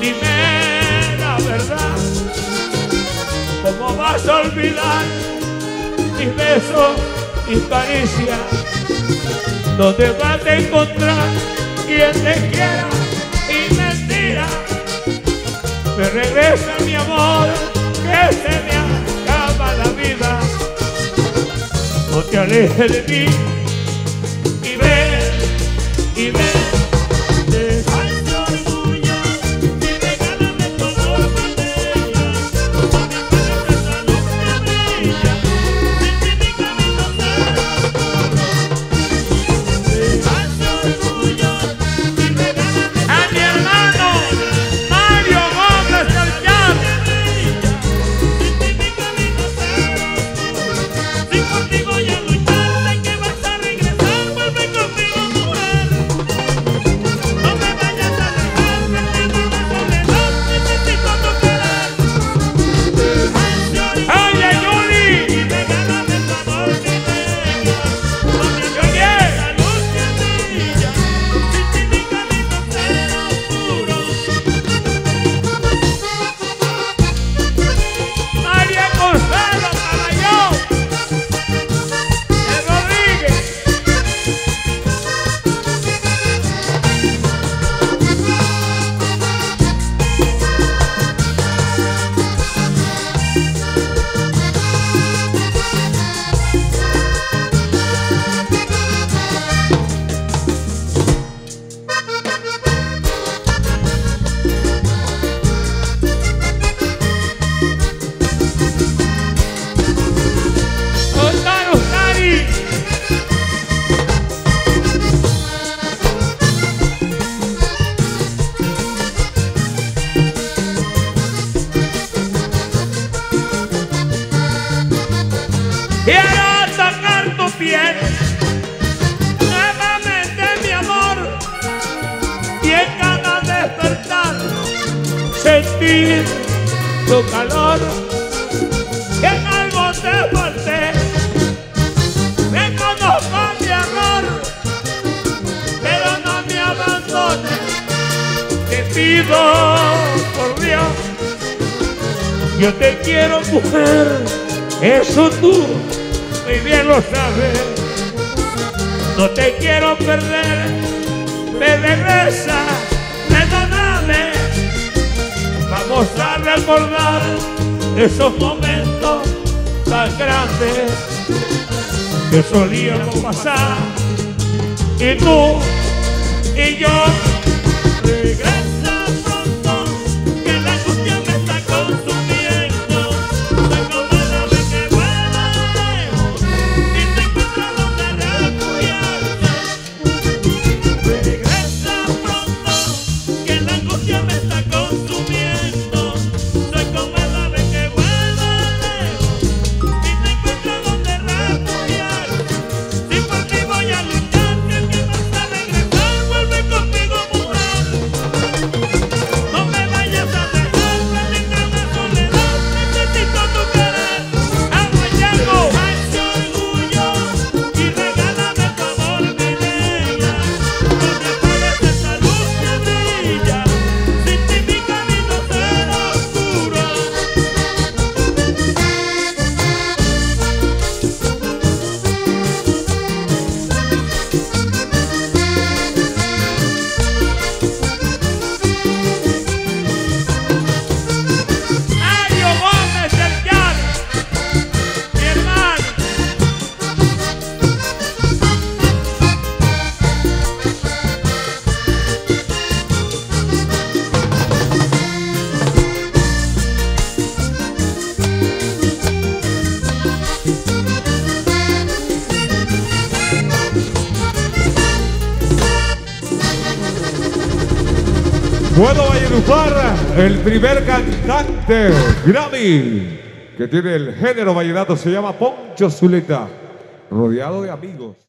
dime la verdad. ¿Cómo vas a olvidar mis besos, mis caricias? ¿Dónde vas a encontrar quien te quiera y mentira? Me regresa mi amor, que se me acaba la vida. No te alejes de mí y ven, y ven. Quiero tocar tu piel. Nuevamente, mi amor, y en cada despertar sentir tu calor. Que en algo te falté, reconozco mi error, pero no me abandones. Te pido por Dios, yo te quiero mujer, eso tú muy bien lo sabes. No te quiero perder, me regresa, perdóname. Vamos a recordar esos momentos tan grandes que solíamos pasar. Y tú y yo Bueno, Valledupar, el primer cantante Grammy que tiene el género vallenato se llama Poncho Zuleta, rodeado de amigos.